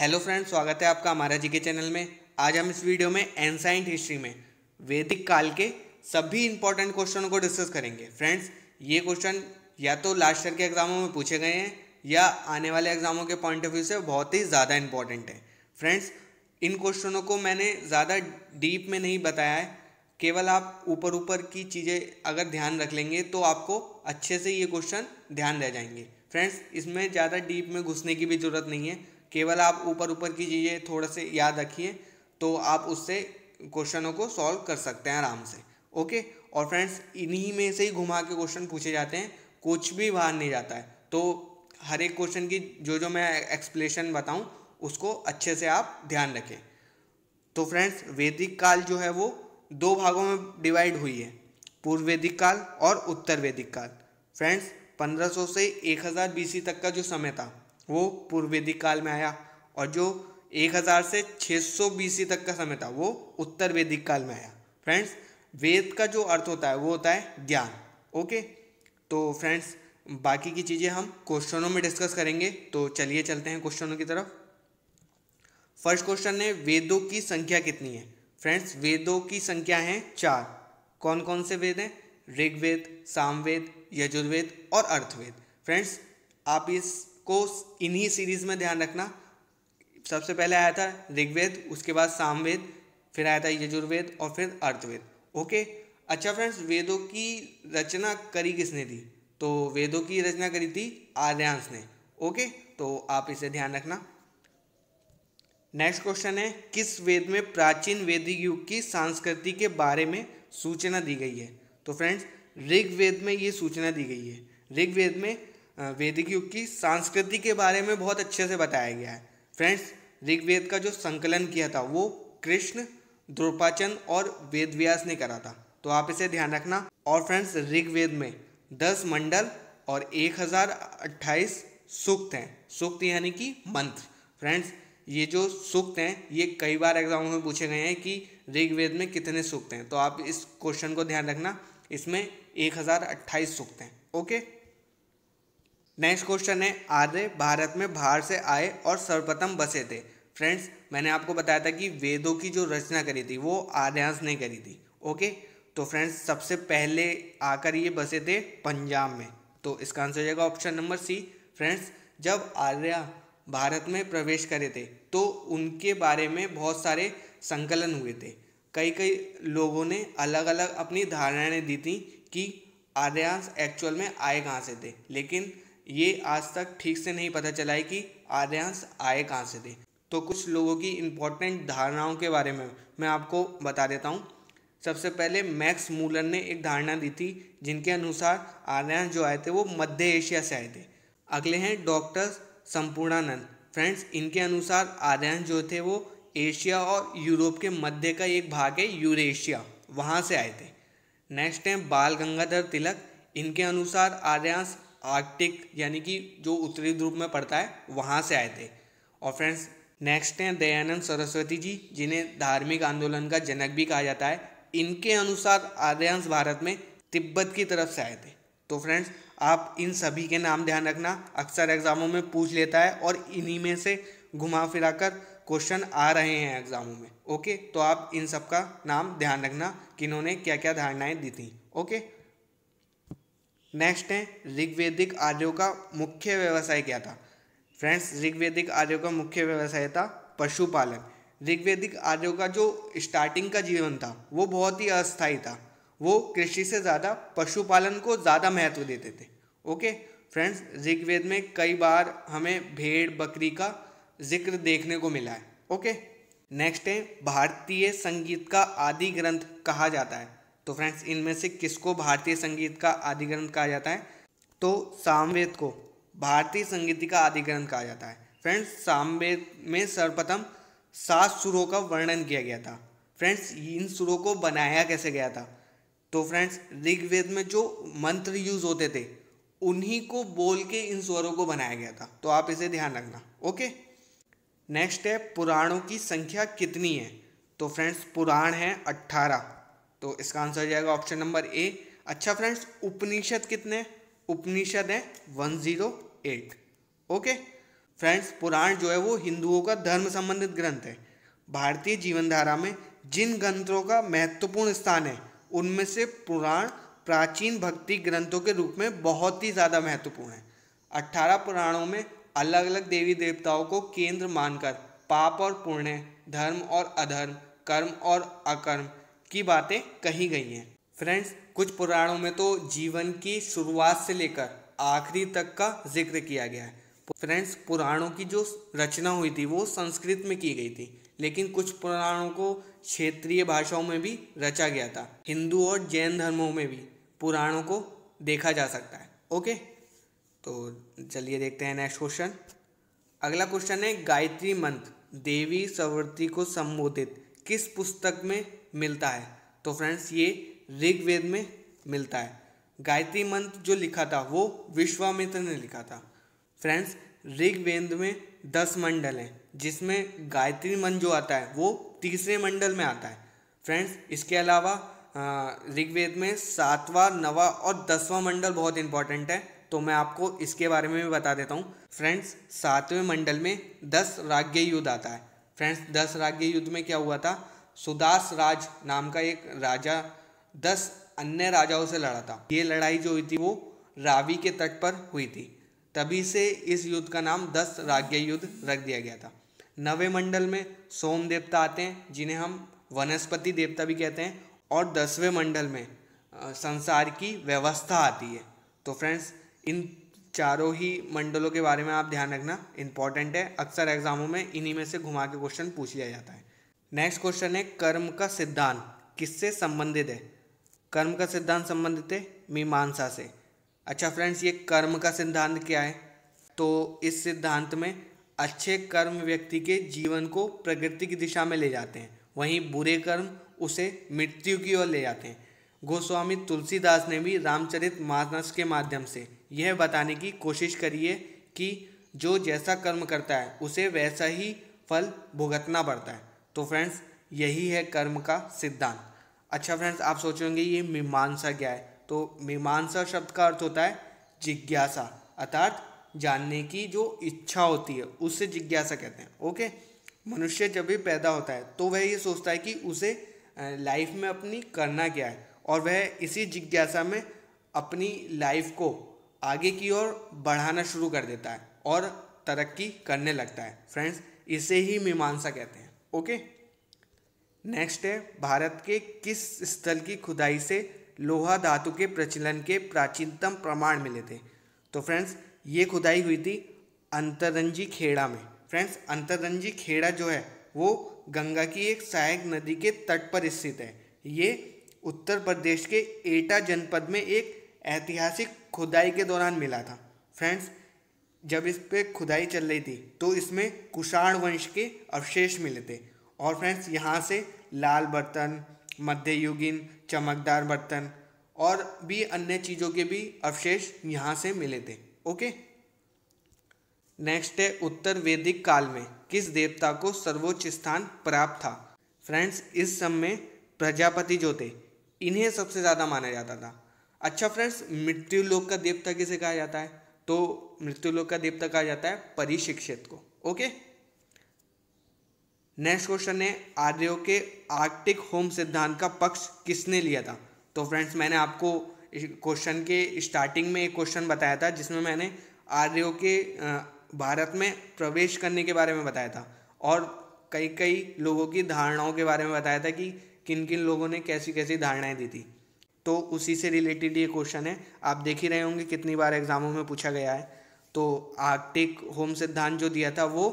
Hello friends, स्वागत है आपका हमारा जी के चैनल में। आज हम इस वीडियो में एंसाइंट हिस्ट्री में, वैदिक काल के सभी इंपॉर्टेंट क्वेश्चनों को डिस्कस करेंगे। फ्रेंड्स, ये क्वेश्चन या तो लास्ट ईयर के एग्जामों में पूछे गए हैं, या आने वाले एग्जामों के पॉइंट ऑफ़ व्यू से बहुत ही ज़्यादा इंपॉर्टेंट है। फ्रेंड्स, इन क्वेश्चनों को मैंने ज़्यादा डीप में नहीं बताया है। केवल आप ऊपर ऊपर की चीज़ें अगर ध्यान रख लेंगे तो आपको अच्छे से ये क्वेश्चन ध्यान रह जाएँगे। फ्रेंड्स, इसमें ज़्यादा डीप में घुसने की भी ज़रूरत नहीं है। केवल आप ऊपर ऊपर की चीज़ें थोड़ा से याद रखिए तो आप उससे क्वेश्चनों को सॉल्व कर सकते हैं आराम से। ओके? और फ्रेंड्स, इन्हीं में से ही घुमा के क्वेश्चन पूछे जाते हैं, कुछ भी बाहर नहीं जाता है। तो हर एक क्वेश्चन की जो जो मैं एक्सप्लेशन बताऊँ, उसको अच्छे से आप ध्यान रखें। तो फ्रेंड्स, वैदिक काल जो है वो दो भागों में डिवाइड हुई है, पूर्व वैदिक काल और उत्तर वैदिक काल। फ्रेंड्स 1500 से 1000 बीसी तक का जो समय था वो पूर्व वैदिक काल में आया और जो 1000 से 600 बीसी तक का समय था, वो उत्तर वैदिक काल में आया। फ्रेंड्स वेद का जो अर्थ होता है, वो होता है ज्ञान। ओके तो फ्रेंड्स बाकी की चीज़ें हम क्वेश्चनों में डिस्कस करेंगे। तो चलिए चलते हैं क्वेश्चनों की तरफ़। फ़र्स्ट क्वेश्चन है, वेदों की संख्या कितनी है? फ्रेंड्स वेदों की संख्या है चार। कौन कौन से वेद हैं? ऋग्वेद, सामवेद, यजुर्वेद और अर्थवेद। फ्रेंड्स आप इस को इन्हीं सीरीज़ में ध्यान रखना। सबसे पहले आया था ऋग्वेद, उसके बाद सामवेद, फिर आया था यजुर्वेद और फिर अर्थवेद। ओके अच्छा फ्रेंड्स वेदों की रचना करी किसने थी तो वेदों की रचना करी थी आर्यांश ने। ओके तो आप इसे ध्यान रखना। नेक्स्ट क्वेश्चन है, किस वेद में प्राचीन वैदिक युग की संस्कृति के बारे में सूचना दी गई है? तो फ्रेंड्स ऋग्वेद में ये सूचना दी गई है। ऋग्वेद में वैदिक युग की संस्कृति के बारे में बहुत अच्छे से बताया गया है। फ्रेंड्स, ऋग्वेद का जो संकलन किया था, वो कृष्ण द्रौपाचन और वेदव्यास ने करा था। तो आप इसे ध्यान रखना। और फ्रेंड्स, ऋग्वेद में दस मंडल और एक हज़ार अट्ठाईस सूक्त हैं। सूक्त यानी कि मंत्र। फ्रेंड्स, ये जो सूक्त हैं, ये कई बार एग्ज़ाम में पूछे गए हैं कि ऋग्वेद में कितने सूक्त हैं। तो आप इस क्वेश्चन को ध्यान रखना। इसमें एक हज़ार अट्ठाईस सूक्त हैं। ओके नेक्स्ट क्वेश्चन है आर्य भारत में बाहर से आए और सर्वप्रथम बसे थे। फ्रेंड्स, मैंने आपको बताया था कि वेदों की जो रचना करी थी, वो आर्यांश ने करी थी, ओके? तो फ्रेंड्स, सबसे पहले आकर ये बसे थे पंजाब में। तो इसका आंसर हो जाएगा ऑप्शन नंबर सी। फ्रेंड्स, जब आर्या भारत में प्रवेश करे थे तो उनके बारे में बहुत सारे संकलन हुए थे। कई कई लोगों ने अलग अलग अपनी धारणाएँ दी थी कि आर्यांश एक्चुअल में आए कहाँ से थे, लेकिन ये आज तक ठीक से नहीं पता चला है कि आर्यांश आए कहाँ से थे। तो कुछ लोगों की इम्पोर्टेंट धारणाओं के बारे में मैं आपको बता देता हूँ। सबसे पहले मैक्स मूलर ने एक धारणा दी थी, जिनके अनुसार आर्यांश जो आए थे वो मध्य एशिया से आए थे। अगले हैं डॉक्टर संपूर्णानंद। फ्रेंड्स, इनके अनुसार आर्यांश जो थे वो एशिया और यूरोप के मध्य का एक भाग है, यूरेशिया। वहाँ से आए थे। नेक्स्ट हैं बाल गंगाधर तिलक। इनके अनुसार आर्यांश आर्कटिक यानी कि जो उत्तरी ध्रुव में पड़ता है, वहाँ से आए थे। और फ्रेंड्स, नेक्स्ट हैं दयानंद सरस्वती जी, जिन्हें धार्मिक आंदोलन का जनक भी कहा जाता है। इनके अनुसार आर्यांश भारत में तिब्बत की तरफ़ से आए थे। तो फ्रेंड्स, आप इन सभी के नाम ध्यान रखना, अक्सर एग्जामों में पूछ लेता है और इन्हीं में से घुमा फिरा कर क्वेश्चन आ रहे हैं एग्जामों में। ओके? तो आप इन सब का नाम ध्यान रखना, कि इन्होंने क्या क्या धारणाएँ दी थी। ओके? नेक्स्ट है, ऋग्वेदिक आर्यों का मुख्य व्यवसाय क्या था? फ्रेंड्स ऋग्वेदिक आर्यों का मुख्य व्यवसाय था पशुपालन। ऋग्वेदिक आर्यों का जो स्टार्टिंग का जीवन था, वो बहुत ही अस्थायी था। वो कृषि से ज़्यादा पशुपालन को ज़्यादा महत्व देते थे। ओके फ्रेंड्स ऋग्वेद में कई बार हमें भेड़, बकरी का ज़िक्र देखने को मिला है। ओके नेक्स्ट है, भारतीय संगीत का आदि ग्रंथ कहा जाता है। तो फ्रेंड्स, इनमें से किसको भारतीय संगीत का आदि ग्रंथ कहा जाता है? तो सामवेद को भारतीय संगीत का आदि ग्रंथ कहा जाता है। फ्रेंड्स, सामवेद में सर्वप्रथम सात सुरों का वर्णन किया गया था। फ्रेंड्स, इन सुरों को बनाया कैसे गया था? तो फ्रेंड्स, ऋग्वेद में जो मंत्र यूज़ होते थे, उन्हीं को बोल के इन स्वरों को बनाया गया था। तो आप इसे ध्यान रखना, ओके? नेक्स्ट है, पुराणों की संख्या कितनी है? तो फ्रेंड्स, पुराण है अट्ठारह। तो इसका आंसर जाएगा ऑप्शन नंबर ए अच्छा फ्रेंड्स उपनिषद कितने? उपनिषद है one zero eight okay friends पुराण जो है वो हिंदुओं का धर्म संबंधित ग्रंथ है। भारतीय जीवन धारा में जिन ग्रंथों का महत्वपूर्ण स्थान है, उनमें से पुराण, प्राचीन भक्ति ग्रंथों के रूप में बहुत ही ज़्यादा महत्वपूर्ण है। अट्ठारह पुराणों में अलग अलग देवी देवताओं को केंद्र मानकर पाप और पुण्य, धर्म और अधर्म, कर्म और अकर्म की बातें कही गई हैं। फ्रेंड्स, कुछ पुराणों में तो जीवन की शुरुआत से लेकर आखिरी तक का ज़िक्र किया गया है। फ्रेंड्स, पुराणों की जो रचना हुई थी, वो संस्कृत में की गई थी, लेकिन कुछ पुराणों को क्षेत्रीय भाषाओं में भी रचा गया था। हिंदू और जैन धर्मों में भी पुराणों को देखा जा सकता है। ओके? तो चलिए देखते हैं नेक्स्ट क्वेश्चन अगला क्वेश्चन है, गायत्री मंत्र, देवी सवर्ती को संबोधित किस पुस्तक में मिलता है। तो फ्रेंड्स, ये ऋग्वेद में मिलता है। गायत्री मंत्र जो लिखा था, वो विश्वामित्र ने लिखा था। फ्रेंड्स, ऋग्वेद में दस मंडल हैं, जिसमें गायत्री मंत्र जो आता है, वो तीसरे मंडल में आता है। फ्रेंड्स, इसके अलावा ऋग्वेद में सातवां, नवा और दसवां मंडल बहुत इंपॉर्टेंट है तो मैं आपको इसके बारे में भी बता देता हूँ। फ्रेंड्स, सातवें मंडल में दस राज्य युद्ध आता है। फ्रेंड्स, दस राज्य युद्ध में क्या हुआ था? सुदास राज नाम का एक राजा, दस अन्य राजाओं से लड़ा था। ये लड़ाई जो हुई थी वो रावी के तट पर हुई थी। तभी से इस युद्ध का नाम दस राज्य युद्ध रख दिया गया था। नवे मंडल में सोम देवता आते हैं, जिन्हें हम वनस्पति देवता भी कहते हैं, और दसवें मंडल में संसार की व्यवस्था आती है। तो फ्रेंड्स, इन चारों ही मंडलों के बारे में आप ध्यान रखना इंपॉर्टेंट है। अक्सर एग्जामों में इन्हीं में से घुमा के क्वेश्चन पूछ लिया जाता है। नेक्स्ट क्वेश्चन है, कर्म का सिद्धांत, किससे संबंधित है? कर्म का सिद्धांत संबंधित है, मीमांसा से। अच्छा फ्रेंड्स ये कर्म का सिद्धांत क्या है? तो इस सिद्धांत में अच्छे कर्म व्यक्ति के जीवन को प्रगति की दिशा में ले जाते हैं। वहीं बुरे कर्म उसे मृत्यु की ओर ले जाते हैं। गोस्वामी तुलसीदास ने भी रामचरित मानस के माध्यम से यह बताने की कोशिश करी है कि जो जैसा कर्म करता है, उसे वैसा ही फल भुगतना पड़ता है। तो फ्रेंड्स यही है कर्म का सिद्धांत। अच्छा फ्रेंड्स आप सोचेंगे ये मीमांसा क्या है? तो मीमांसा शब्द का अर्थ होता है जिज्ञासा, अर्थात जानने की जो इच्छा होती है, उससे जिज्ञासा कहते हैं ओके मनुष्य जब भी पैदा होता है तो वह ये सोचता है कि उसे लाइफ में अपनी करना क्या है? और वह इसी जिज्ञासा में अपनी लाइफ को आगे की ओर बढ़ाना शुरू कर देता है और तरक्की करने लगता है। फ्रेंड्स इसे ही मीमांसा कहते हैं। ओके? नेक्स्ट है, भारत के किस स्थल की खुदाई से लोहा धातु के प्रचलन के प्राचीनतम प्रमाण मिले थे? तो फ्रेंड्स ये खुदाई हुई थी अंतरंजी खेड़ा में। फ्रेंड्स अंतरंजी खेड़ा जो है, वो गंगा की एक सहायक नदी के तट पर स्थित है। ये उत्तर प्रदेश के एटा जनपद में एक ऐतिहासिक खुदाई के दौरान मिला था। फ्रेंड्स जब इस पर खुदाई चल रही थी तो इसमें कुषाण वंश के अवशेष मिले थे। और फ्रेंड्स, यहाँ से लाल बर्तन, मध्ययुगीन, चमकदार बर्तन और भी अन्य चीज़ों के भी अवशेष यहाँ से मिले थे। ओके? नेक्स्ट है, उत्तर वैदिक काल में किस देवता को सर्वोच्च स्थान प्राप्त था? फ्रेंड्स, इस समय प्रजापति जो थे, इन्हें सबसे ज़्यादा माना जाता था। अच्छा फ्रेंड्स मृत्यु लोक का देवता किसे कहा जाता है? तो मृत्यु लोक का देवता कहा जाता है परिशिक्षित को। ओके नेक्स्ट क्वेश्चन है, आर्यो के आर्टिक होम सिद्धांत का पक्ष किसने लिया था? तो फ्रेंड्स मैंने आपको क्वेश्चन के स्टार्टिंग में एक क्वेश्चन बताया था, जिसमें मैंने आर्यो के भारत में प्रवेश करने के बारे में बताया था और कई कई लोगों की धारणाओं के बारे में बताया था कि किन किन लोगों ने कैसी कैसी धारणाएँ दी थी। तो उसी से रिलेटेड ये क्वेश्चन है। आप देख ही रहे होंगे कितनी बार एग्जामों में पूछा गया है। तो आर्टिक होम सिद्धांत जो दिया था वो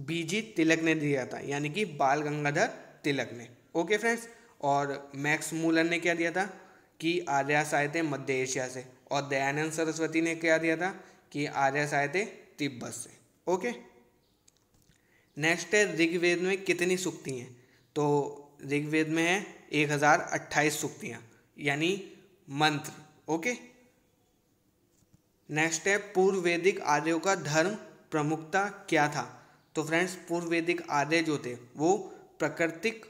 बीजी तिलक ने दिया था, यानी कि बाल गंगाधर तिलक ने। ओके फ्रेंड्स और मैक्स मूलन ने क्या दिया था? कि आर्या साहित्य मध्य एशिया से। और दयानंद सरस्वती ने क्या दिया था? कि आर्या साहित्य तिब्बत से। ओके नेक्स्ट है, ऋग्वेद में कितनी सुक्ति हैं तो ऋग्वेद में है एक हज़ार अट्ठाईस सुक्तियाँ। यानी मंत्र, ओके? नेक्स्ट है पूर्व वैदिक आर्यों का धर्म प्रमुखता क्या था? तो फ्रेंड्स पूर्व वैदिक आर्य जो थे, वो प्राकृतिक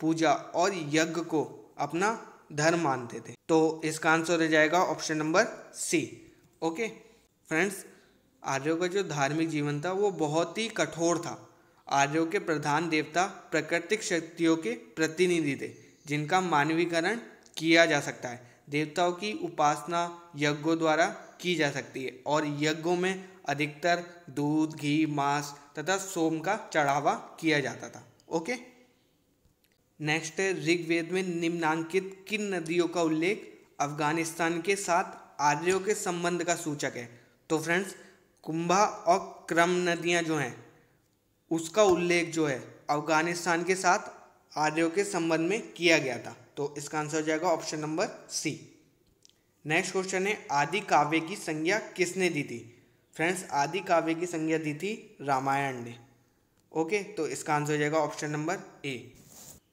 पूजा और यज्ञ को अपना धर्म मानते थे। तो इसका आंसर हो जाएगा option number C okay? Friends आर्यों का जो धार्मिक जीवन था, वो बहुत ही कठोर था। आर्यों के प्रधान देवता प्राकृतिक शक्तियों के प्रतिनिधि थे, जिनका मानवीकरण किया जा सकता है। देवताओं की उपासना यज्ञों द्वारा की जा सकती है और यज्ञों में अधिकतर दूध, घी, मांस तथा सोम का चढ़ावा किया जाता था। ओके? नेक्स्ट है, ऋग्वेद में निम्नांकित किन नदियों का उल्लेख अफ़गानिस्तान के साथ आर्यों के संबंध का सूचक है? तो फ्रेंड्स कुंभा और क्रम नदियाँ जो हैं, उसका उल्लेख जो है अफ़गानिस्तान के साथ आर्यों के संबंध में किया गया था। तो इसका आंसर हो जाएगा option number C. Next question है, आदि काव्य की संज्ञा किसने दी थी? फ्रेंड्स, आदि काव्य की संज्ञा दी थी रामायण ने। ओके तो इसका आंसर हो जाएगा option number A.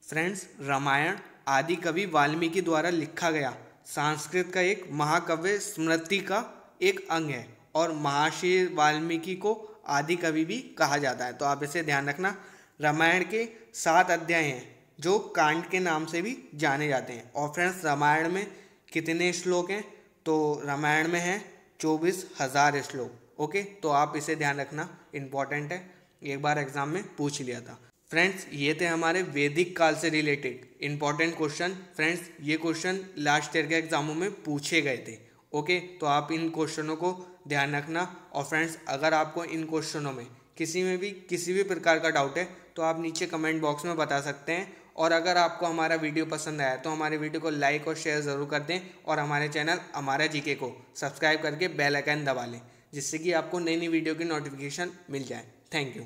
Friends, Ramayan आदि कवि वाल्मीकि द्वारा लिखा गया। संस्कृत का एक महाकाव्य स्मृति का एक अंग है और महर्षि वाल्मीकि को आदि कवि भी कहा जाता है। तो आप इसे ध्यान रखना। रामायण के सात अध्याय हैं। जो कांड के नाम से भी जाने जाते हैं। और फ्रेंड्स, रामायण में कितने श्लोक हैं? तो रामायण में है चौबीस हज़ार श्लोक, ओके? तो आप इसे ध्यान रखना इंपॉर्टेंट है। एक बार एग्ज़ाम में पूछ लिया था। फ्रेंड्स, ये थे हमारे वैदिक काल से रिलेटेड इंपॉर्टेंट क्वेश्चन फ्रेंड्स, ये क्वेश्चन लास्ट ईयर के एग्जामों में पूछे गए थे, ओके? तो आप इन क्वेश्चनों को ध्यान रखना। और फ्रेंड्स, अगर आपको इन क्वेश्चनों में किसी में भी, किसी भी प्रकार का डाउट है तो आप नीचे कमेंट बॉक्स में बता सकते हैं। और अगर आपको हमारा वीडियो पसंद आया तो हमारे वीडियो को लाइक और शेयर ज़रूर कर दें और हमारे चैनल हमारा जीके को सब्सक्राइब करके बेल आइकन दबा लें, जिससे कि आपको नई नई वीडियो की नोटिफिकेशन मिल जाए। Thank you